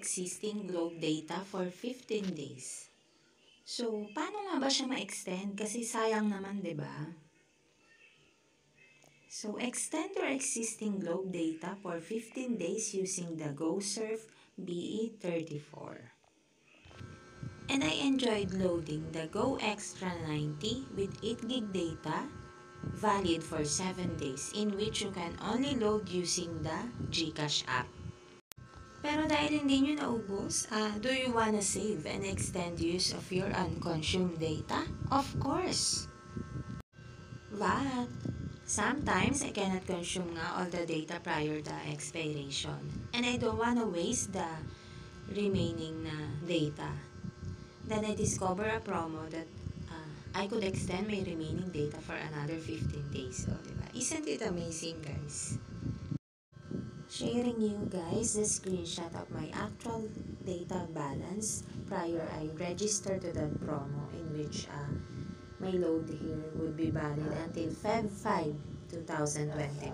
existing globe data for 15 days. So, paano nga ba siya ma-extend? Kasi sayang naman, ba? So, extend your existing globe data for 15 days using the GoSurf BE34. And I enjoyed loading the Go Extra 90 with 8 gig data valid for 7 days in which you can only load using the GCash app. Pero dahil hindi nyo naubos, uh, do you wanna save and extend use of your unconsumed data? Of course! But, sometimes I cannot consume nga all the data prior the expiration. And I don't wanna waste the remaining na data. Then I discover a promo that uh, I could extend my remaining data for another 15 days. So, diba? Isn't it amazing, guys? Sharing you guys the screenshot of my actual data balance prior I registered to that promo in which uh, my load here would be valid until Feb 5, 2021.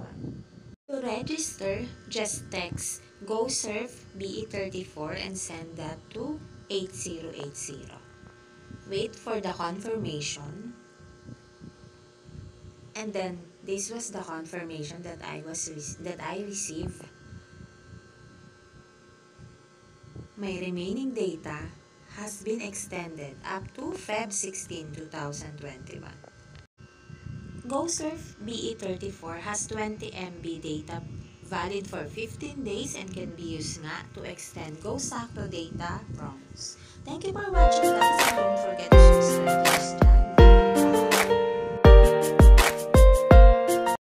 To register, just text GoSurf BE34 and send that to 8080. Wait for the confirmation. And then this was the confirmation that I was that I received. My remaining data has been extended up to Feb 16, 2021. GoSurf BE34 has 20 MB data valid for 15 days and can be used nga to extend GoSacto data promos. Thank you for watching